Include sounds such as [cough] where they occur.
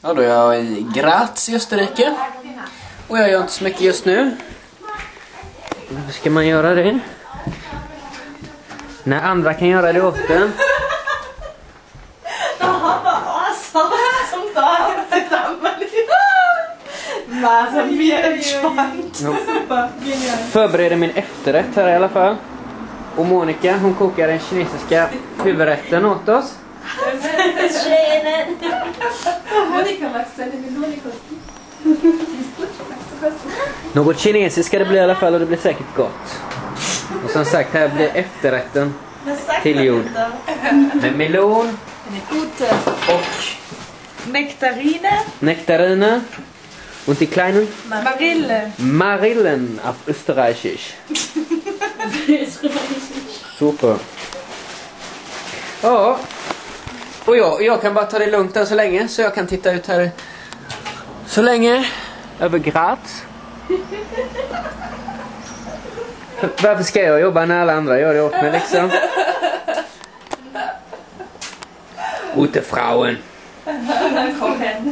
Ja, då är jag i Graz i Österrike. Och jag gör inte så mycket just nu. Varför ska man göra det? När andra kan göra det åt en. Förbereder min efterrätt här i alla fall. Och Monica, hon kokar den kinesiska huvudrätten åt oss. Kosten? Ist gut, magst du kosten? Något kinesiskt ska det bli i alla fall och det blir säkert gott. Och som sagt, här blir efterrätten Tillgjord. med melon och Nektarine, nektariner. Und die kleinen Marille. Marillen auf Österreichisch. [laughs] Super. Ja. Och jag, jag kan bara ta det lugnt där så länge så jag kan titta ut här så länge över Graz. Varför ska jag jobba när alla andra gör det åt mig liksom? Ute Frauen. Kochen.